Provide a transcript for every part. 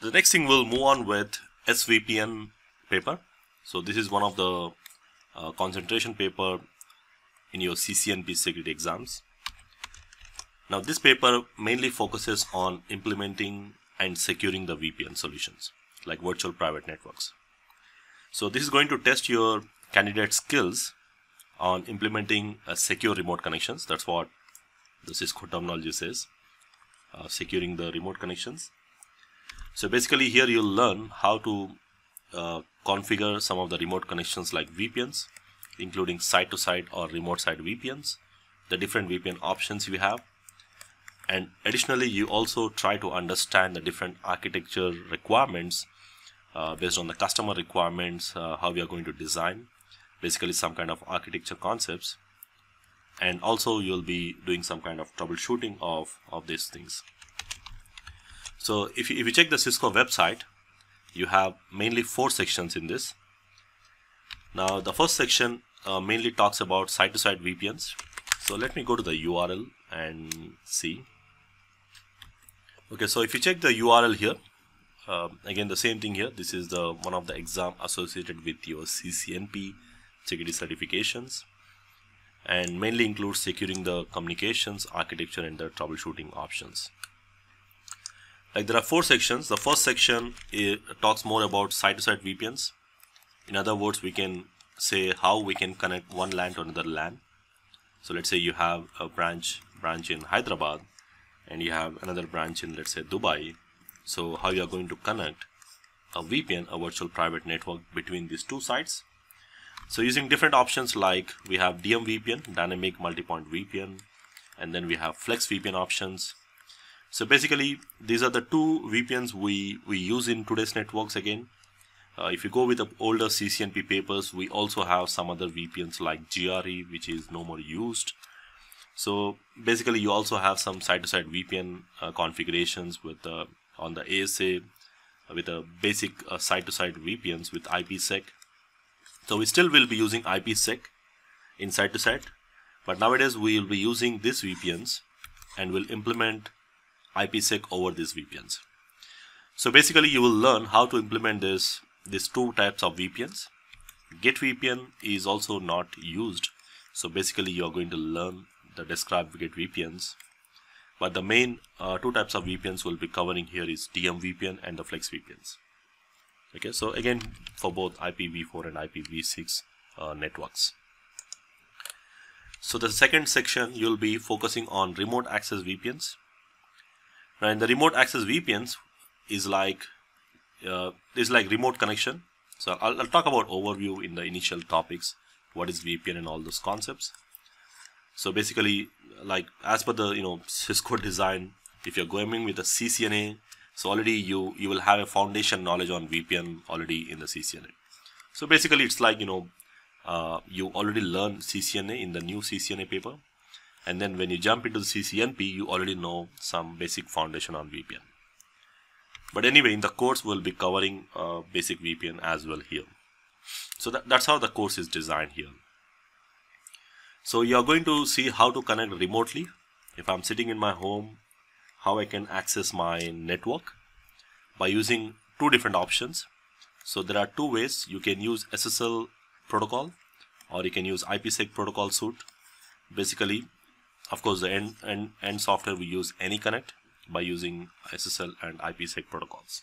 The next thing we'll move on with SVPN paper. So this is one of the uh, concentration paper in your CCNP security exams. Now this paper mainly focuses on implementing and securing the VPN solutions like virtual private networks. So this is going to test your candidate skills on implementing a secure remote connections. That's what the Cisco terminology says, uh, securing the remote connections. So basically here you'll learn how to uh, configure some of the remote connections like VPNs, including site-to-site -site or remote site VPNs, the different VPN options you have, and additionally you also try to understand the different architecture requirements uh, based on the customer requirements, uh, how we are going to design, basically some kind of architecture concepts, and also you'll be doing some kind of troubleshooting of, of these things. So if you, if you check the Cisco website, you have mainly four sections in this. Now the first section uh, mainly talks about site-to-site -site VPNs. So let me go to the URL and see. Okay, so if you check the URL here, uh, again the same thing here. This is the one of the exam associated with your CCNP security certifications and mainly includes securing the communications architecture and the troubleshooting options like there are four sections. The first section talks more about site-to-site -site VPNs in other words we can say how we can connect one LAN to another LAN so let's say you have a branch branch in Hyderabad and you have another branch in let's say Dubai. So how you are going to connect a VPN a virtual private network between these two sites? So using different options like we have DM VPN dynamic multi-point VPN and then we have flex VPN options so basically, these are the two VPNs we, we use in today's networks again. Uh, if you go with the older CCNP papers, we also have some other VPNs like GRE, which is no more used. So basically, you also have some site-to-site -site VPN uh, configurations with uh, on the ASA uh, with a basic uh, site-to-site -site VPNs with IPsec. So we still will be using IPsec in site-to-site, -site, but nowadays we will be using these VPNs and will implement IPsec over these VPNs. So basically you will learn how to implement this these two types of VPNs. Get VPN is also not used. So basically you are going to learn the described get VPNs. But the main uh, two types of VPNs we'll be covering here is DM VPN and the Flex VPNs. Okay, so again for both IPv4 and IPv6 uh, networks. So the second section you'll be focusing on remote access VPNs and the remote access VPNs is like uh, is like remote connection. So I'll, I'll, talk about overview in the initial topics. What is VPN and all those concepts. So basically like as per the you know Cisco design if you're going with a CCNA so already you you will have a foundation knowledge on VPN already in the CCNA so basically it's like you know uh, you already learn CCNA in the new CCNA paper and then when you jump into the CCNP you already know some basic foundation on VPN but anyway in the course we'll be covering uh, basic VPN as well here. So that, that's how the course is designed here. So you're going to see how to connect remotely. If I'm sitting in my home how I can access my network by using two different options. So there are two ways. You can use SSL protocol or you can use IPsec protocol suite. Basically of course, the end, end, end software we use AnyConnect by using SSL and IPsec protocols.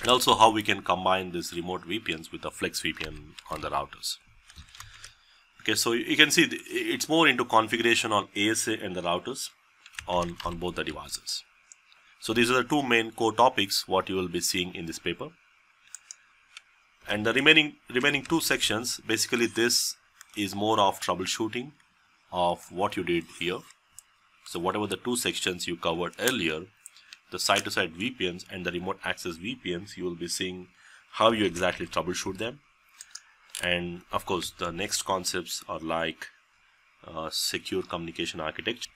And also how we can combine these remote VPNs with the Flex VPN on the routers. Okay, so you can see it's more into configuration on ASA and the routers on, on both the devices. So these are the two main core topics what you will be seeing in this paper. And the remaining remaining two sections, basically this is more of troubleshooting of what you did here. So whatever the two sections you covered earlier, the site-to-site -site VPNs and the remote access VPNs, you will be seeing how you exactly troubleshoot them. And of course, the next concepts are like uh, secure communication architecture.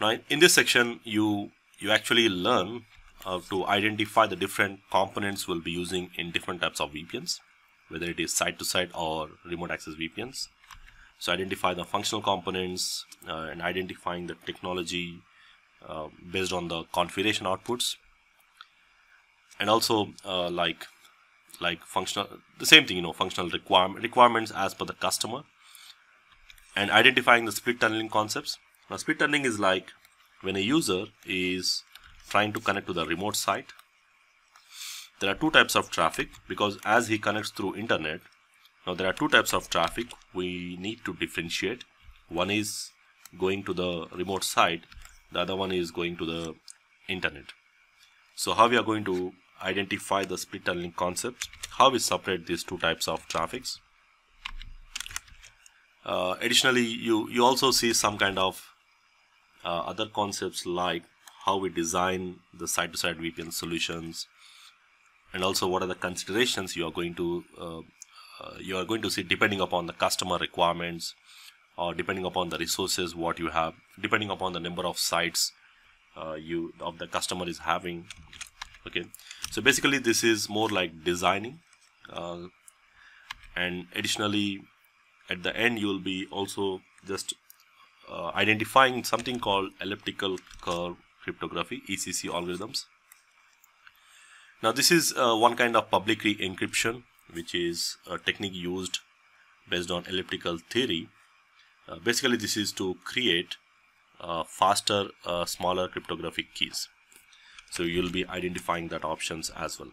Now, in this section, you you actually learn uh, to identify the different components we'll be using in different types of VPNs, whether it is site-to-site -site or remote access VPNs. So identify the functional components uh, and identifying the technology uh, based on the configuration outputs. and also uh, like like functional the same thing you know functional requirement requirements as per the customer. And identifying the split tunneling concepts. Now split tunneling is like when a user is trying to connect to the remote site. There are two types of traffic because as he connects through internet now there are two types of traffic we need to differentiate. One is going to the remote site. The other one is going to the internet. So how we are going to identify the split tunneling concept how we separate these two types of traffics? Uh, additionally you you also see some kind of uh, other concepts like how we design the site-to-site -side VPN solutions and also what are the considerations you are going to uh, you are going to see depending upon the customer requirements or depending upon the resources what you have depending upon the number of sites uh, you of the customer is having. Okay. So basically this is more like designing uh, and additionally at the end you will be also just uh, identifying something called elliptical curve cryptography ECC algorithms. Now this is uh, one kind of public key encryption which is a technique used based on elliptical theory. Uh, basically this is to create uh, faster, uh, smaller cryptographic keys. So you'll be identifying that options as well.